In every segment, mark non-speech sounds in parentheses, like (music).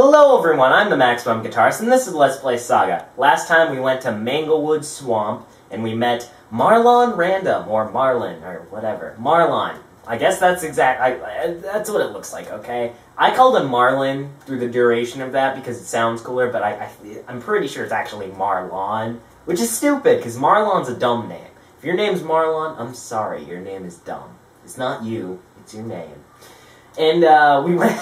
Hello everyone, I'm the Maximum Guitarist, and this is Let's Play Saga. Last time we went to Manglewood Swamp, and we met Marlon Random, or Marlin, or whatever. Marlon. I guess that's exact. I, I- that's what it looks like. Okay. I called him Marlin through the duration of that because it sounds cooler, but I, I I'm pretty sure it's actually Marlon, which is stupid because Marlon's a dumb name. If your name's Marlon, I'm sorry, your name is dumb. It's not you, it's your name. And uh, we (laughs) went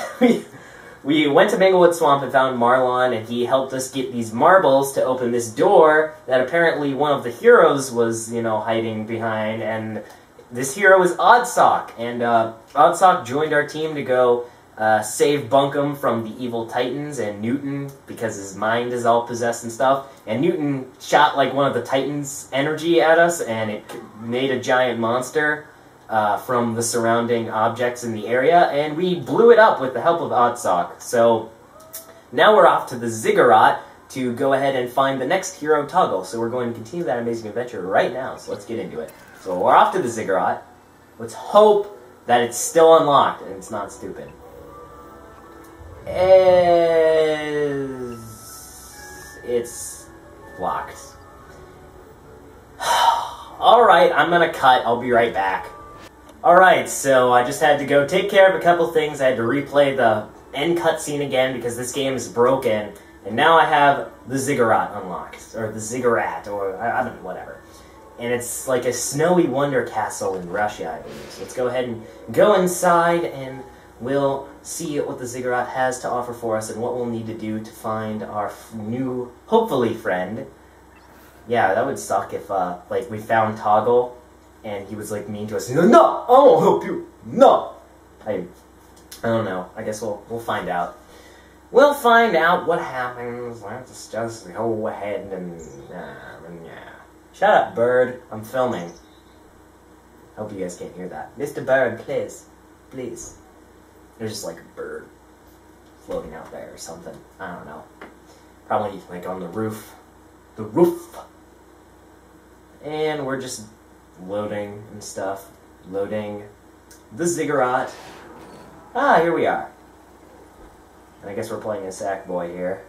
we, we went to Manglewood Swamp and found Marlon, and he helped us get these marbles to open this door that apparently one of the heroes was, you know, hiding behind. And this hero is Oddsock, and uh, Oddsock joined our team to go uh, save Bunkum from the evil Titans and Newton because his mind is all possessed and stuff. And Newton shot like one of the Titans' energy at us, and it made a giant monster uh, from the surrounding objects in the area, and we blew it up with the help of Oddsock. So now we're off to the Ziggurat to go ahead and find the next hero Toggle. So we're going to continue that amazing adventure right now. So let's get into it. So we're off to the Ziggurat. Let's hope that it's still unlocked and it's not stupid. It's locked. (sighs) Alright, I'm gonna cut. I'll be right back. Alright, so I just had to go take care of a couple things. I had to replay the end cutscene again because this game is broken. And now I have the Ziggurat unlocked. Or the Ziggurat, or I, I don't know, whatever. And it's like a snowy wonder castle in Russia, I believe. So let's go ahead and go inside and we'll see what the Ziggurat has to offer for us and what we'll need to do to find our new, hopefully, friend. Yeah, that would suck if, uh, like, we found Toggle and he was like mean to us. He's like, no, I won't help you. No. I, I don't know. I guess we'll we'll find out. We'll find out what happens. Let's just go ahead and, uh, yeah. Shut up, bird. I'm filming. Hope you guys can't hear that. Mr. Bird, please, please. There's just like a bird floating out there or something. I don't know. Probably like on the roof. The roof. And we're just loading and stuff. Loading the ziggurat. Ah, here we are. And I guess we're playing a sack boy here.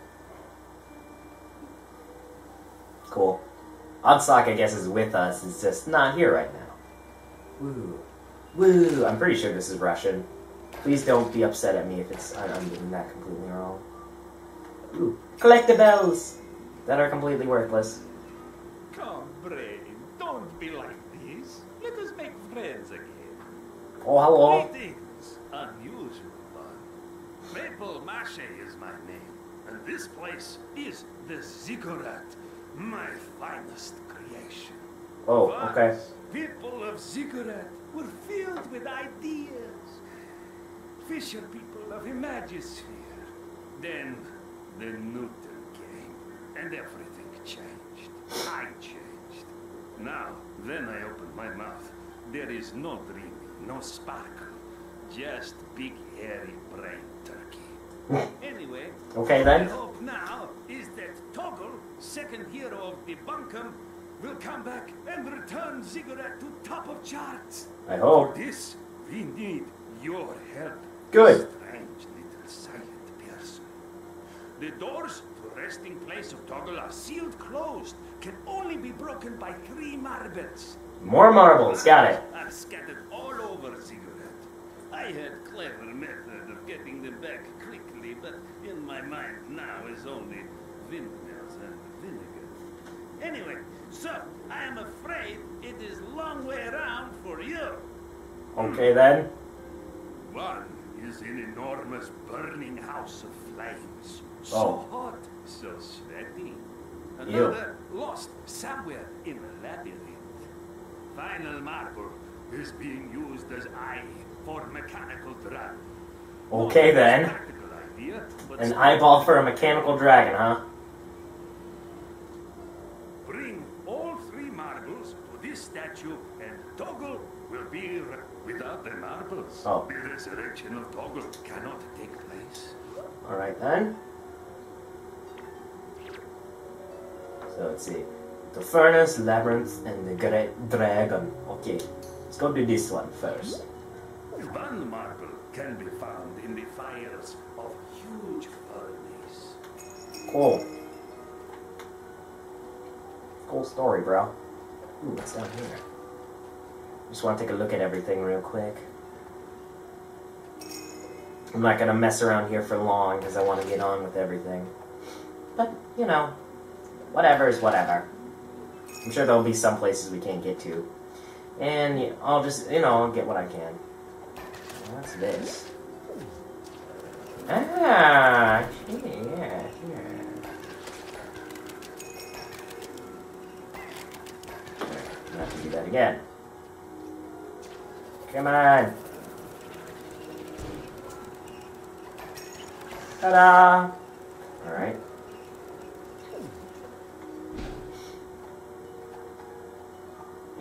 Cool. Oddsock, I guess, is with us. It's just not here right now. Woo. Woo. I'm pretty sure this is Russian. Please don't be upset at me if it's I'm getting that completely wrong. Ooh. Collect the bells That are completely worthless. Come, Brain, don't be like this. Let us make friends again. Oh, hello. Greetings, unusual one. Papa Mache is my name, and this place is the Ziggurat, my finest creation. Oh, okay. People of Ziggurat were filled with ideas. Fisher people of Imagisphere. Then the Newton came, and everything changed. I changed. Now, then I opened my mouth. There is no dreaming, no sparkle, just big hairy brain turkey. (laughs) anyway, Okay my then. hope now is that Toggle, second hero of the Bunkum, will come back and return Ziggurat to top of charts. I hope. For this, we need your help. Good. Strange little silent person. The doors to resting place of Toggle are sealed closed, can only be broken by three marbles. More marbles. Got it. Are scattered all over Ziggurat. I had clever method of getting them back quickly, but in my mind now is only windmills and vinegar. Anyway, so I am afraid it is long way around for you. Okay then. One is an enormous burning house of flames. So Oh. hot, so sweaty. Another lost somewhere in a labyrinth. Final marble is being used as eye for mechanical dragon. Okay then. idea, An eyeball for a mechanical dragon, huh? Bring all three marbles to this statue, and Toggle will be without the marbles. Oh. The resurrection of Toggle cannot take place. Alright then. So let's see. The furnace, labyrinth, and the great dragon. Okay. Let's go do this one first. One marble can be found in the fires of huge furnace. Cool. Cool story, bro. Ooh, what's down here? Just want to take a look at everything real quick. I'm not gonna mess around here for long because I want to get on with everything. But, you know, whatever is whatever. I'm sure there'll be some places we can't get to. And yeah, I'll just, you know, I'll get what I can. What's this? Ah, yeah, here. I have to do that again. Come on. Ta-da! Alright.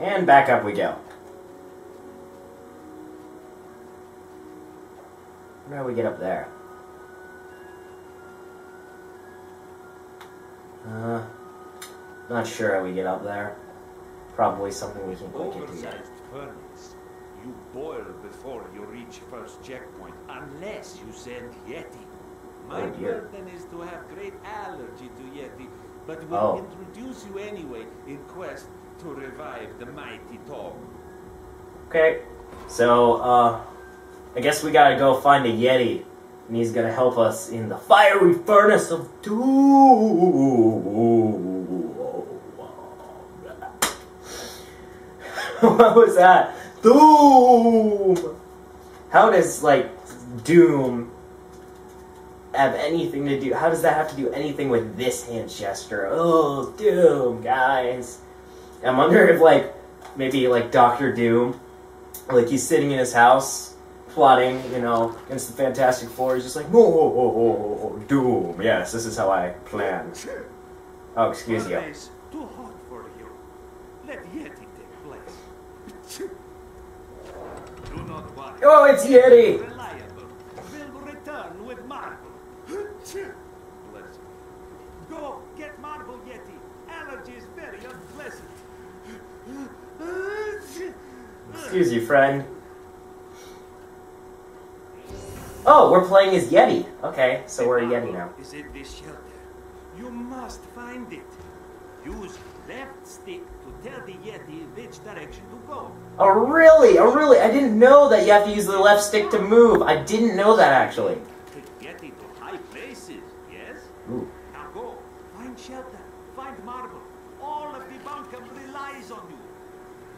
And back up we go. How do we get up there? Uh, not sure how we get up there. Probably something we can click into. Oversized furnace. You boil before you reach first checkpoint, unless you send Yeti. My Oh, dear. burden is to have great allergy to Yeti, but we'll Oh. introduce you anyway in quest to revive the mighty Tom. Okay, so uh, I guess we gotta go find a Yeti, and he's gonna help us in the fiery furnace of doom. (laughs) what was that? Doom. How does like doom have anything to do? How does that have to do anything with this hand gesture? Oh, doom, guys. I wonder if like maybe like Doctor Doom, like he's sitting in his house plotting, you know, against the Fantastic Four. He's just like, oh, oh, oh, oh, oh, Doom. Yes, this is how I plan. Oh, excuse you. Too hot for you. Let Yeti take place. (laughs) Do not worry. Oh, it's Yeti. Reliable. Will return with marble. Bless you. Go get marble, Yeti. Allergy is very unpleasant. Excuse you, friend. Oh, we're playing as Yeti. Okay, so we're a Yeti now. Is in this shelter. You must find it. Use left stick to tell the Yeti which direction to go. Oh, really? Oh, really? I didn't know that you have to use the left stick to move. I didn't know that actually. Take Yeti to high places, yes? Ooh. Now go. Find shelter. Find marble. All of the Bunkum relies on you.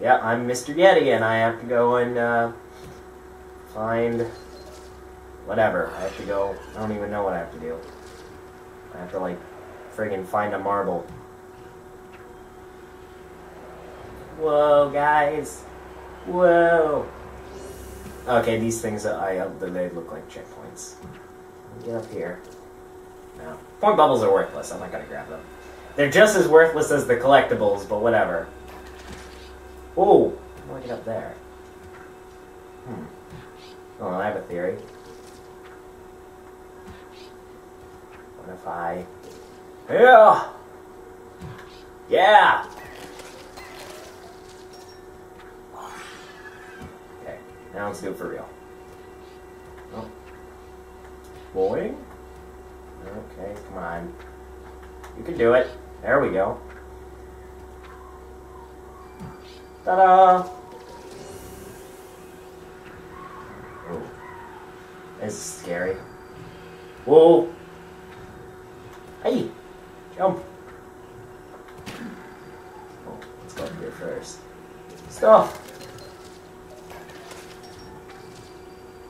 Yeah, I'm Mr. Yeti, and I have to go and uh, find whatever. I have to go. I don't even know what I have to do. I have to like friggin' find a marble. Whoa, guys! Whoa! Okay, these things that I uh, they look like checkpoints. Get up here. No, point bubbles are worthless. I'm not gonna grab them. They're just as worthless as the collectibles, but whatever. Oh, how do I get up there? Hmm. Oh, I have a theory. What if I... Yeah! Yeah! Okay, now let's do it for real. Oh. Boing? Okay, come on. You can do it. There we go. Ta-da! Oh. This is scary. Whoa! Hey! Jump! Oh, let's go here first. Stop!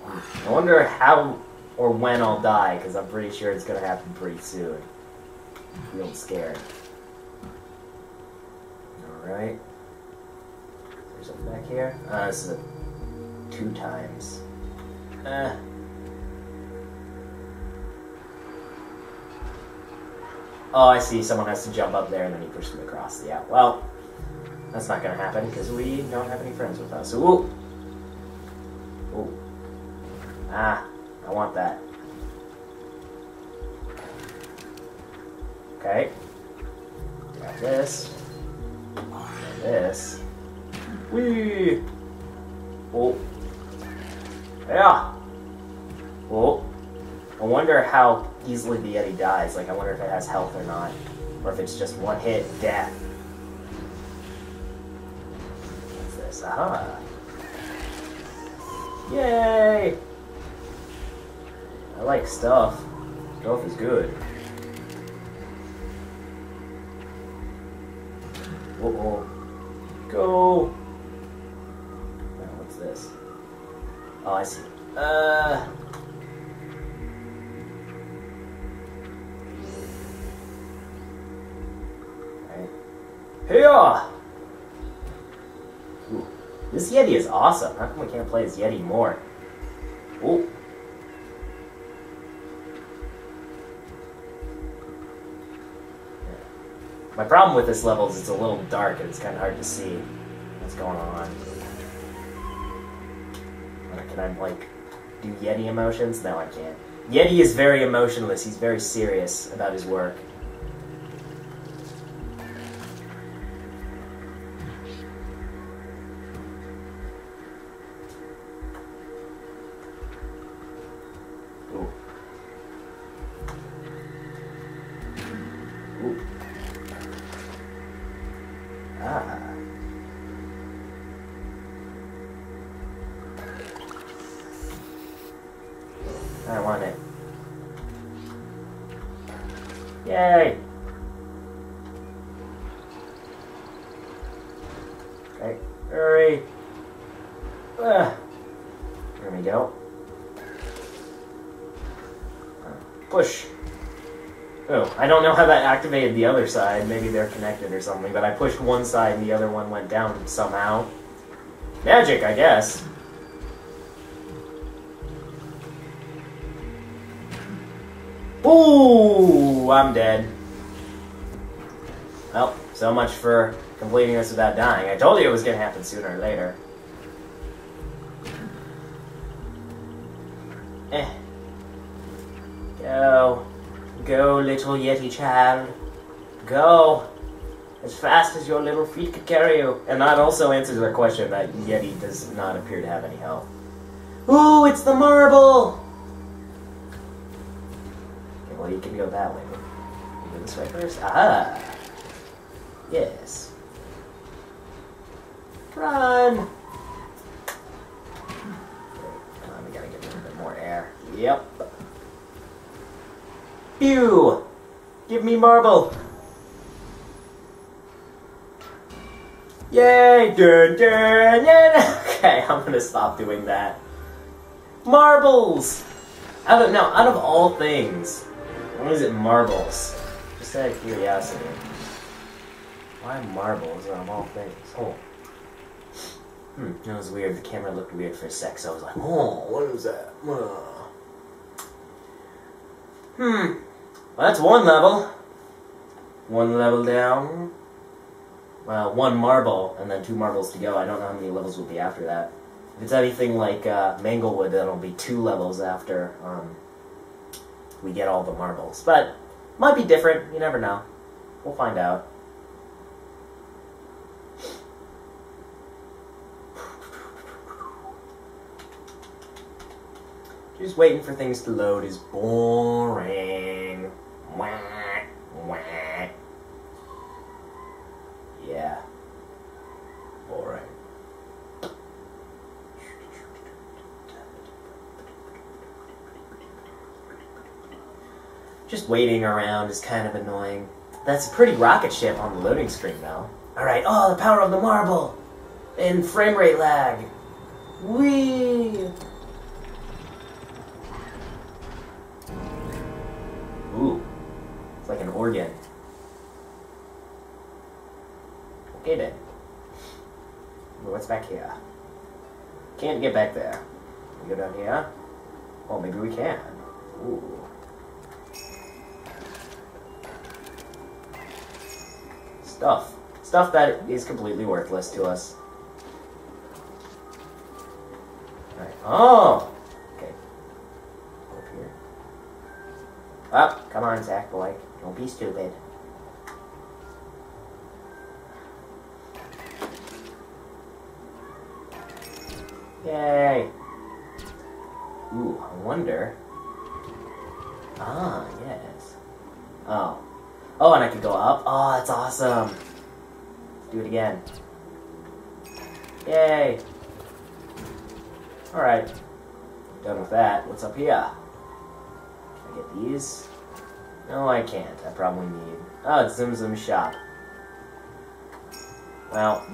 I wonder how or when I'll die, because I'm pretty sure it's gonna happen pretty soon. I'm scared. Alright. Back here. Uh, this is a two times. Uh. Oh, I see. Someone has to jump up there and then you push them across. Yeah, well, that's not gonna happen because we don't have any friends with us. Ooh. Ooh. Ah, I want that. Okay. Got this. Got this. Whee! Oh. Yeah. Oh. I wonder how easily the Yeti dies. Like, I wonder if it has health or not. Or if it's just one hit, death. What's this? Aha! Yay! I like stuff. Stuff is good. Whoa. Go! Oh, I see. Uh. Ooh. This Yeti is awesome. How come we can't play as Yeti more? Ooh. My problem with this level is it's a little dark and it's kind of hard to see what's going on. Uh, Can I, like, do Yeti emotions? No, I can't. Yeti is very emotionless. He's very serious about his work. Activated the other side. Maybe they're connected or something, but I pushed one side and the other one went down somehow. Magic, I guess. Ooh, I'm dead. Well, so much for completing this without dying. I told you it was gonna happen sooner or later. Eh. Go. Go, little Yeti child. Go. As fast as your little feet could carry you. And that also answers our question that Yeti does not appear to have any health. Ooh, it's the marble! Okay, well, you can go that way. You go this way first. Aha! Yes. Run! We gotta get a little bit more air. Yep. Pew! Give me marble! Yay! Dun, dun, yeah. (laughs) Okay, I'm gonna stop doing that. Marbles! Out of, now, out of all things, why is it marbles? Just out of curiosity. Why marbles out of all things? Oh. Hmm, that was weird. The camera looked weird for a sec, so I was like, oh, what is that? Hmm. That's one level. One level down. Well, one marble, and then two marbles to go. I don't know how many levels will be after that. If it's anything like uh, Manglewood, then it'll be two levels after um, we get all the marbles. But might be different. You never know. We'll find out. Just waiting for things to load is boring. Yeah. Boring. Just waiting around is kind of annoying. That's a pretty rocket ship on the loading screen, though. Alright, oh, the power of the marble! And frame rate lag. Whee! Organ. Okay then. What's back here? Can't get back there. We go down here? Oh, maybe we can. Ooh. Stuff. Stuff that is completely worthless to us. Oh! Okay. Up here. Up! Come on, sack boy. Don't be stupid. Yay! Ooh, I wonder. Ah, yes. Oh. Oh, and I could go up. Oh, that's awesome. Do it again. Yay. Alright. Done with that. What's up here? Can I get these? No, I can't. I probably need... Oh, it's Zom Zom Shop. Well,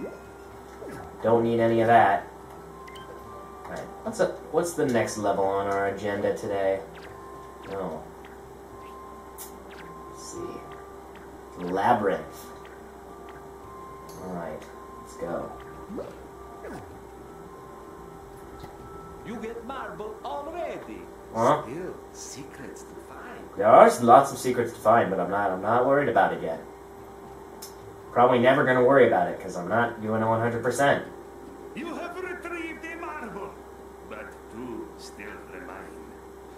don't need any of that. Alright, what's up? What's the next level on our agenda today? No. Let's see. Labyrinth. Alright, let's go. You get marble already. Huh? Still secrets to. There are lots of secrets to find, but I'm not I'm not worried about it yet. Probably never gonna worry about it, because I'm not doing it 100%. You have retrieved a marble, but two still remain.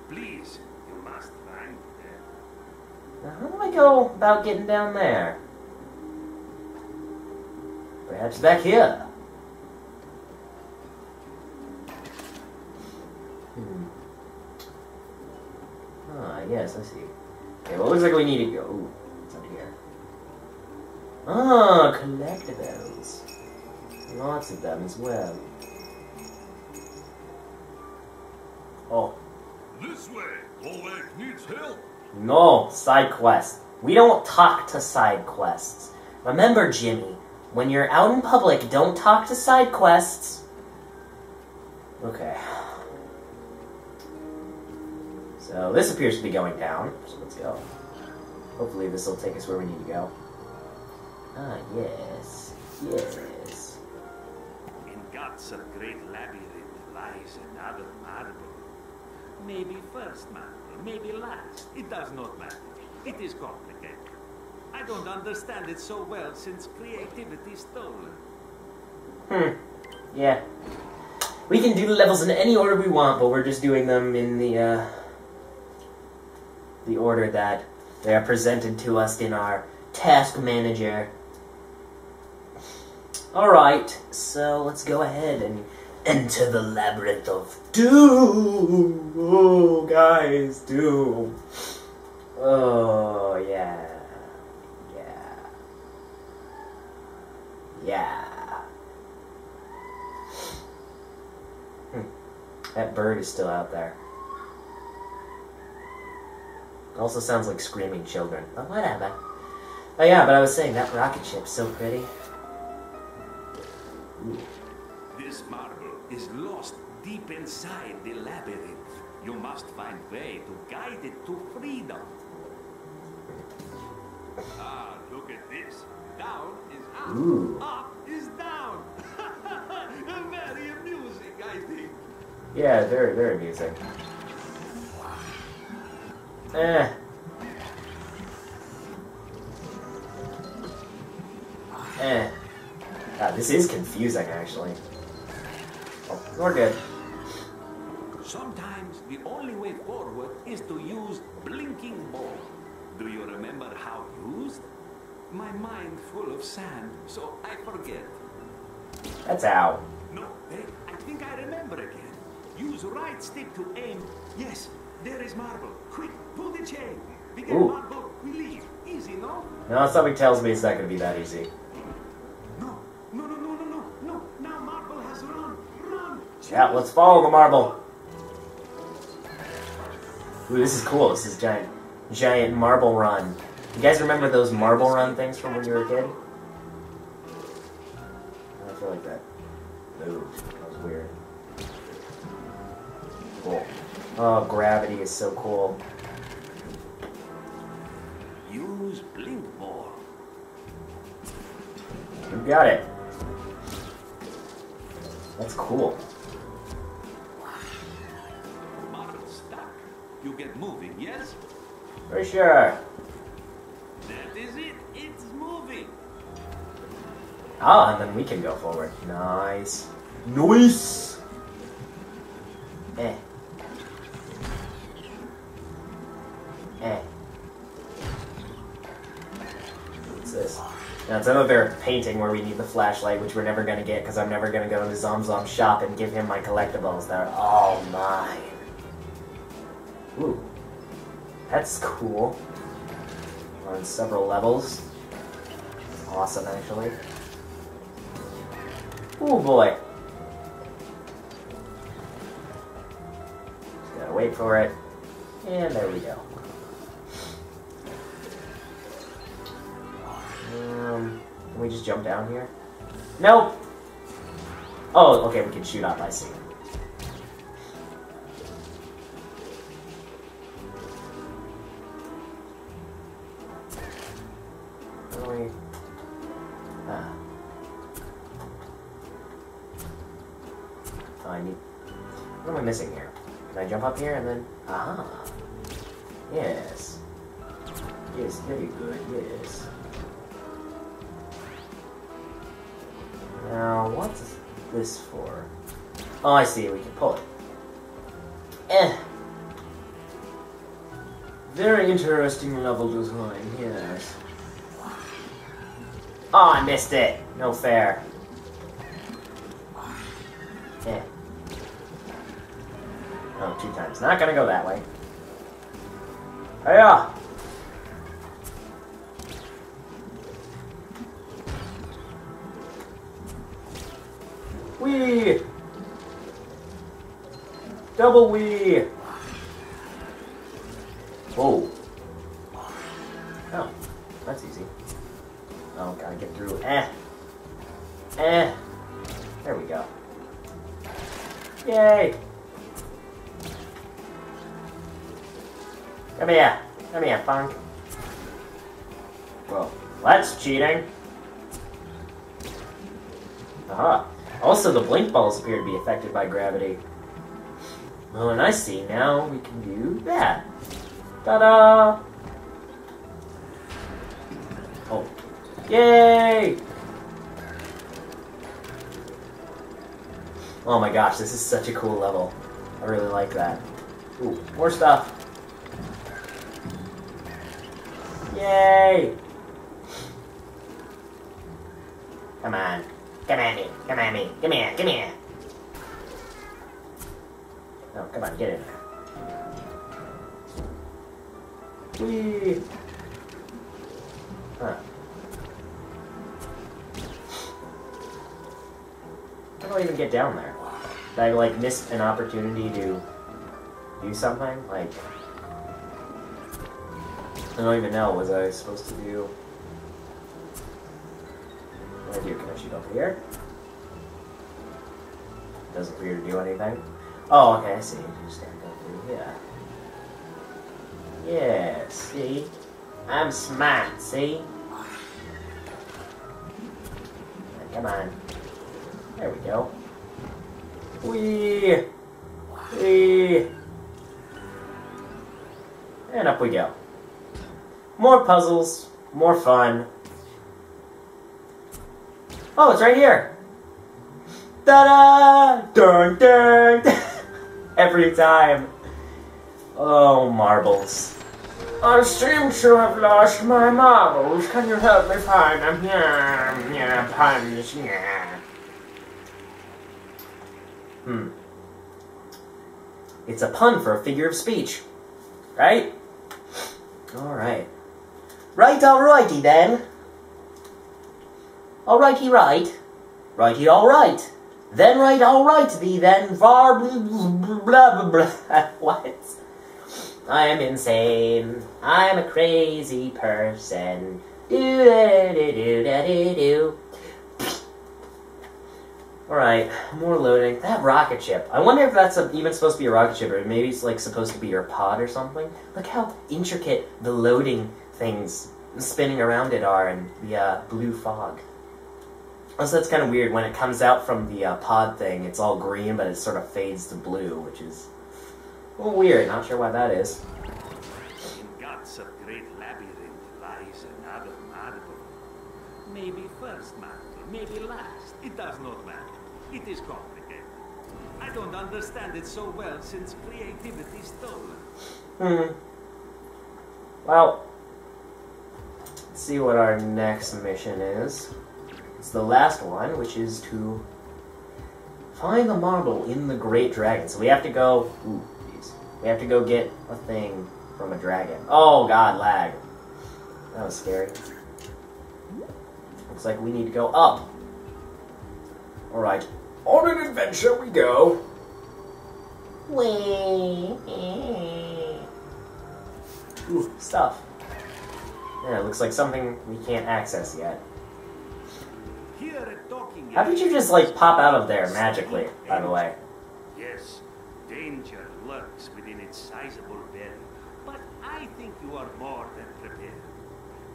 Please, you must find them. Now, how do I go about getting down there? Perhaps back here. Ah, yes, I see. Okay, well, it looks like we need to go. Ooh, what's up here? Ah, collectibles. Lots of them as well. Oh, This way. Oleg needs help. No, side quest. We don't talk to side quests. Remember, Jimmy, when you're out in public, don't talk to side quests. Okay. So this appears to be going down, so let's go. Hopefully this will take us where we need to go. Ah, yes. Yes. In God's great labyrinth lies another marble. Maybe first marble, maybe last. It does not matter. It is complicated. I don't understand it so well since creativity is stolen. Hmm. Yeah. We can do the levels in any order we want, but we're just doing them in the uh, the order that they are presented to us in our task manager. All right, so let's go ahead and enter the labyrinth of doom. Oh, guys, doom. Oh yeah, yeah, yeah. Hmm. That bird is still out there. Also sounds like screaming children. But whatever. Oh yeah, but I was saying that rocket ship's so pretty. Ooh. This marble is lost deep inside the labyrinth. You must find a way to guide it to freedom. Ah, look at this. Down is up. Ooh. Up is down. (laughs) Very amusing, I think. Yeah, very, very amusing. Eh. Eh. God, this is confusing, actually. Oh, we're good. Sometimes the only way forward is to use blinking ball. Do you remember how used? My mind full of sand, so I forget. That's out. No, I think I remember again. Use right stick to aim. Yes, there is marble. Quick, pull the chain. We get Ooh. marble, we leave. Easy, no? No, something tells me it's not going to be that easy. No, no, no, no, no, no, no. Now marble has run, run. Yeah, let's follow the marble. Ooh, this is cool. This is giant, giant marble run. You guys remember those marble run things from when you were a kid? Oh, gravity is so cool. Use blink ball. You got it. That's cool. You get moving, yes? For sure. That is it. It's moving. Ah, and then we can go forward. Nice. Nice. It's another painting where we need the flashlight, which we're never gonna get because I'm never gonna go into Zom Zom's shop and give him my collectibles. They're all mine. Ooh. That's cool. On several levels. Awesome, actually. Oh boy. Just gotta wait for it. And there we go. We just jump down here? Nope. Oh, okay, we can shoot up, I see. Ah. Oh, I need... What am I missing here? Can I jump up here and then... I see, we can pull it. Eh. Very interesting level design, yes. Oh, I missed it. No fair. Eh. Oh, two times. Not gonna go that way. Hiya! Wee! Double wee! Whoa. Oh, that's easy. Oh, gotta get through. Eh. Eh. There we go. Yay! Come here. Come here, punk. Whoa. That's cheating. Aha. Also, the blink balls appear to be affected by gravity. Oh, and I see. Now we can do that. Ta-da! Oh. Yay! Oh my gosh, this is such a cool level. I really like that. Ooh, more stuff. Yay! Come on. Come at me. Come at me. Come here. Come here. Oh, come on. Get in. Whee! Huh. How do I even get down there? Did I, like, miss an opportunity to do something? Like... I don't even know. Was I supposed to do... What do I do? Can I shoot over here? Doesn't appear to do anything. Oh, okay, I see. Just go through here. Yeah, see? I'm smart, see? Come on. There we go. Whee! Whee! And up we go. More puzzles, more fun. Oh, it's right here. Ta-da! Dun, dun, dun. (laughs) Every time. Oh, marbles. I seem to have lost my marbles. Can you help me find them? Yeah, yeah, puns, yeah. Hmm. It's a pun for a figure of speech. Right? Alright. Right, alrighty then. Alrighty, right. Righty, alright. Then right, alright thee then. Var blah blah blah. (laughs) what? I am insane. I'm a crazy person. Do do do do do do. Alright, more loading. That rocket ship. I wonder if that's a, even supposed to be a rocket ship, or maybe it's like supposed to be your pod or something. Look how intricate the loading things spinning around it are in the uh, blue fog. Also, that's kind of weird. When it comes out from the uh, pod thing, it's all green, but it sort of fades to blue, which is a little weird. Not sure why that is. In God's great labyrinth lies another marble. Maybe first marble, maybe last. It does not matter. It is complicated. I don't understand it so well since creativity is stolen. Hmm. Well, let's see what our next mission is. It's the last one, which is to find the marble in the Great Dragon. So we have to go. Ooh. We have to go get a thing from a dragon. Oh god, lag. That was scary. Looks like we need to go up. Alright. On an adventure we go. Ooh, stuff. Yeah, it looks like something we can't access yet. Here at Docking How did you just like pop out of there magically, by the way? Yes, danger lurks within its sizable belly, but I think you are more than prepared.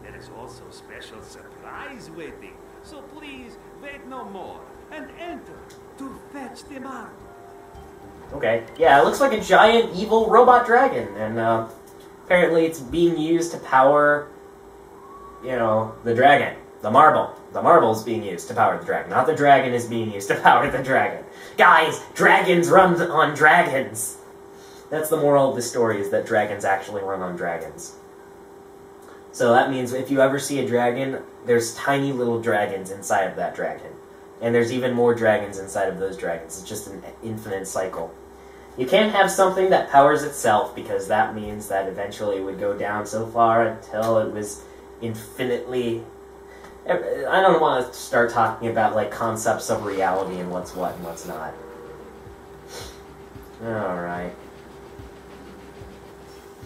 There is also special surprise waiting, so please wait no more and enter to fetch them out. Okay. Yeah, it looks like a giant evil robot dragon, and uh, apparently it's being used to power, you know, the dragon. The marble. The marble's being used to power the dragon. Not the dragon is being used to power the dragon. Guys, dragons run on dragons! That's the moral of the story, is that dragons actually run on dragons. So that means if you ever see a dragon, there's tiny little dragons inside of that dragon. And there's even more dragons inside of those dragons. It's just an infinite cycle. You can't have something that powers itself because that means that eventually it would go down so far until it was infinitely. I don't want to start talking about like concepts of reality and what's what and what's not. Alright.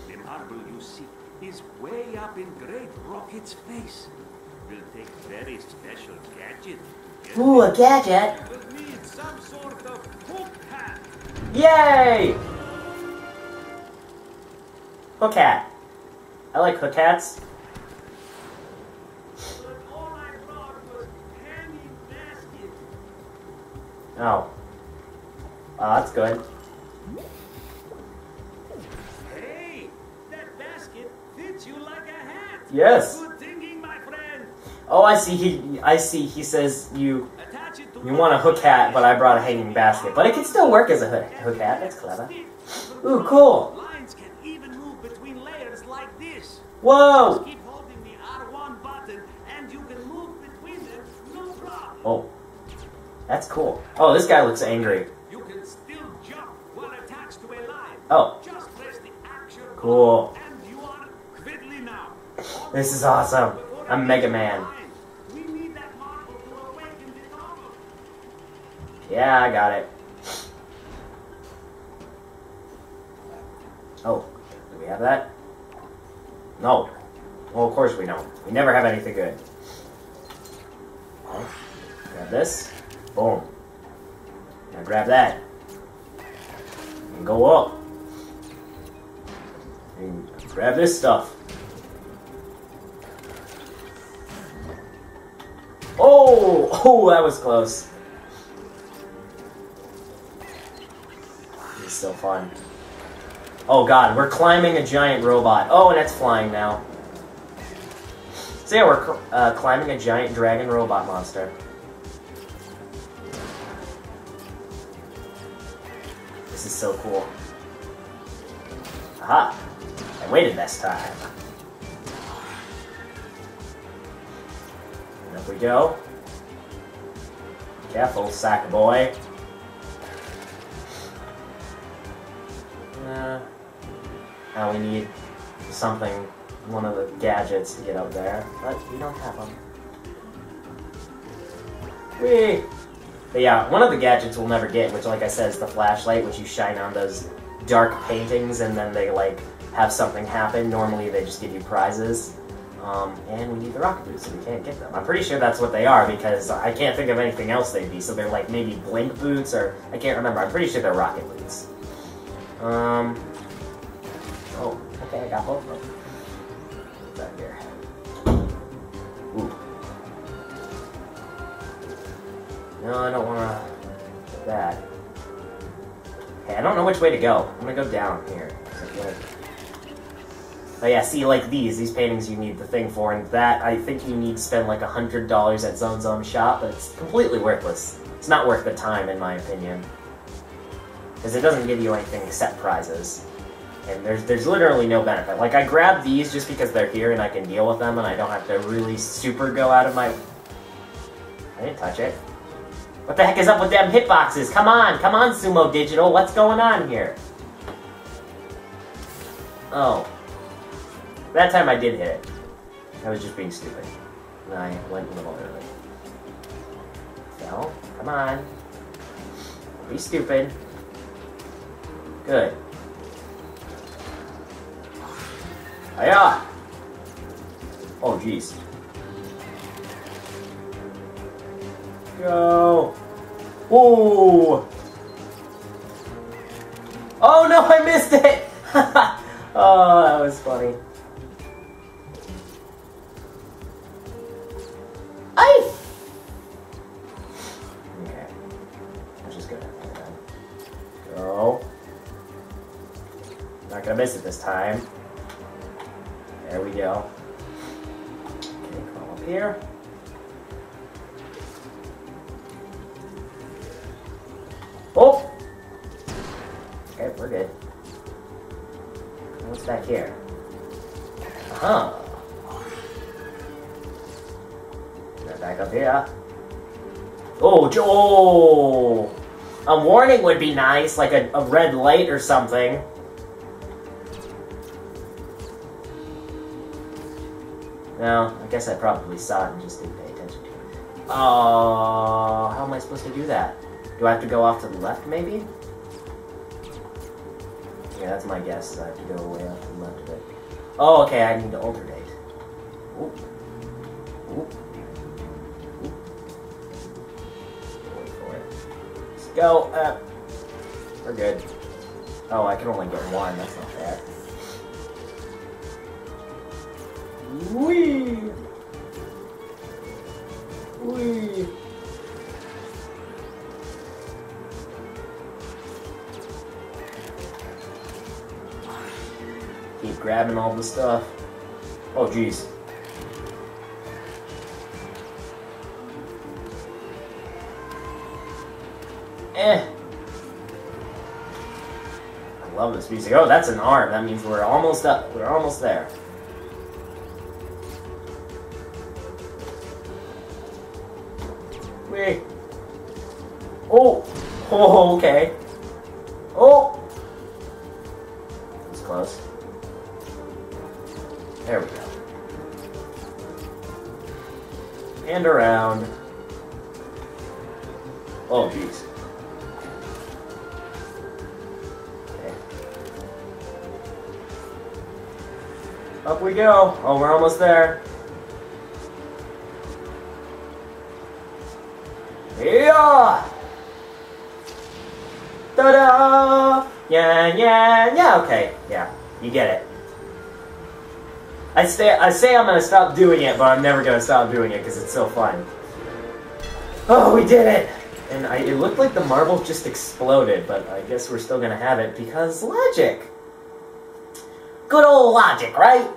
The marble you see is way up in Great Rocket's face. Will take very special gadget. Ooh, a gadget! Will need some sort of hook hat. Yay! Hook hat. I like hook hats. Oh. Oh, that's good. Hey, that basket fits you like a hat. Yes. Good thinking, my friend. Oh, I see. He, I see. He says you Attach it to you want a hook hat, but I brought a hanging basket. But it can still work as a hook, hook hat. That's clever. Ooh, cool. Lines that's cool. Oh, this guy looks angry. You can still jump while attached to a line. Oh, Just press the action Cool. and you are now. this is awesome. I'm Mega Man. We need that to the. Yeah, I got it. Oh, do we have that? No. Well, of course we don't. We never have anything good. Grab this. Boom. Now grab that. And go up. And grab this stuff. Oh! (laughs) Oh, that was close. It's so fun. Oh god, we're climbing a giant robot. Oh, and it's flying now. So yeah, we're uh, climbing a giant dragon robot monster. So cool. Aha! I waited this time. And up we go. Careful, sack boy. Uh, now we need something, one of the gadgets to get up there, but we don't have them. Whee! But yeah, one of the gadgets we'll never get, which like I said is the flashlight, which you shine on those dark paintings and then they like have something happen. Normally they just give you prizes. Um, and we need the rocket boots, so we can't get them. I'm pretty sure that's what they are because I can't think of anything else they'd be. So they're like maybe blink boots or I can't remember. I'm pretty sure they're rocket boots. Um. Oh, okay, I got both of them. No, I don't want to that. Okay, I don't know which way to go. I'm gonna go down here. Like- Oh yeah, see, like these, these paintings you need the thing for, and that I think you need to spend like a hundred dollars at Zom Zom shop, but it's completely worthless. It's not worth the time, in my opinion, because it doesn't give you anything except prizes, and there's there's literally no benefit. Like I grab these just because they're here and I can deal with them, and I don't have to really super go out of my. I didn't touch it. What the heck is up with them hitboxes? Come on, come on, Sumo Digital, what's going on here? Oh, That time I did hit it. I was just being stupid. And I went a little early. So, come on. Be stupid. Good. Hiya! Oh, jeez. Go! Whoa! Oh no, I missed it! (laughs) oh, that was funny. I. Okay. I'm just gonna go. Not gonna miss it this time. There we go. Okay, come up here. Back here? Uh-huh. Now back up here. Oh, oh! A warning would be nice, like a, a red light or something. No, I guess I probably saw it and just didn't pay attention to it. Oh, how am I supposed to do that? Do I have to go off to the left, maybe? Yeah, that's my guess. I have to go way off to the left of it. Oh, okay, I need to alternate. Oop. Oop. Oop. Wait for it. Let's go. Uh, we're good. Oh, I can only get one. That's not fair. Wee. Wee. Grabbing all the stuff. Oh, jeez. Eh. I love this music. Oh, that's an arm. That means we're almost up. We're almost there. Wait. Oh. (laughs) Oh, okay. Oh. Go. Oh, we're almost there. Yeah! Ta-da! Yeah, yeah, yeah. Okay, yeah, you get it. I say I say I'm gonna stop doing it, but I'm never gonna stop doing it because it's so fun. Oh, we did it! And I, it looked like the marble just exploded, but I guess we're still gonna have it because logic. Good old logic, right?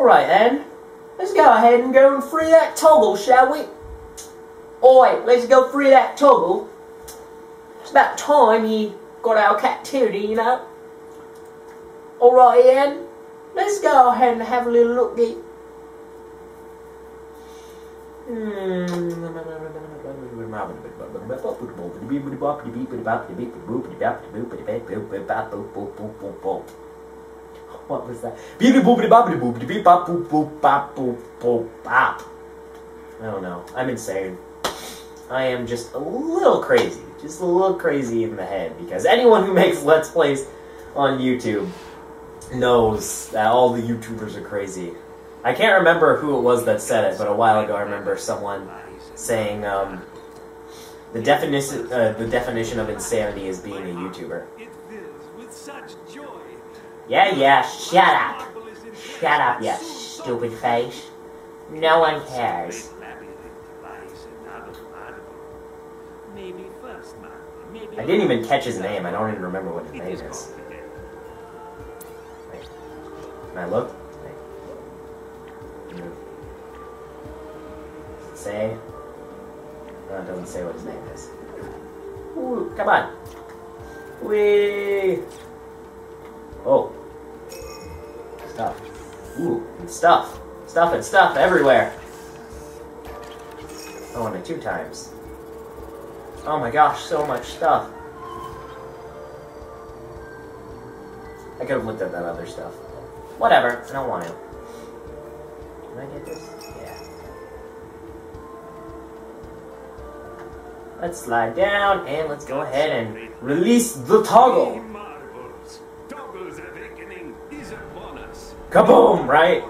All right then, let's go ahead and go and free that toggle, shall we? Oi, let's go free that toggle. It's about time he got of captivity, you know. Alright, Ian. Let's go ahead and have a little look at. What was that? I don't know. I'm insane. I am just a little crazy. Just a little crazy in the head because anyone who makes Let's Plays on YouTube knows that all the YouTubers are crazy. I can't remember who it was that said it, but a while ago I remember someone saying um, the uh, the definition of insanity is being a YouTuber. It fills with such joy. Yeah, yeah, shut up. Shut up, you stupid face. No one cares. I didn't even catch his name. I don't even remember what his name is complicated. Can I look? Hmm. Does it say? No, it doesn't say what his name is. Ooh, come on. Whee! Oh. Stuff. Ooh, stuff. Stuff and stuff everywhere. Oh, and two times. Oh my gosh, so much stuff. I could have looked at that other stuff. Whatever, I don't want to. Can I get this? Yeah. Let's slide down and let's go ahead and release the toggle. Hey, marvels. Toggle's awakening is upon us. Kaboom, right?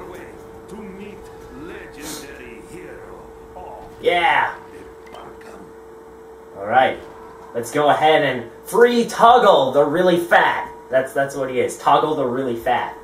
Yeah. Alright. Let's go ahead and free Toggle the really fat. That's that's what he is. Toggle the really fat.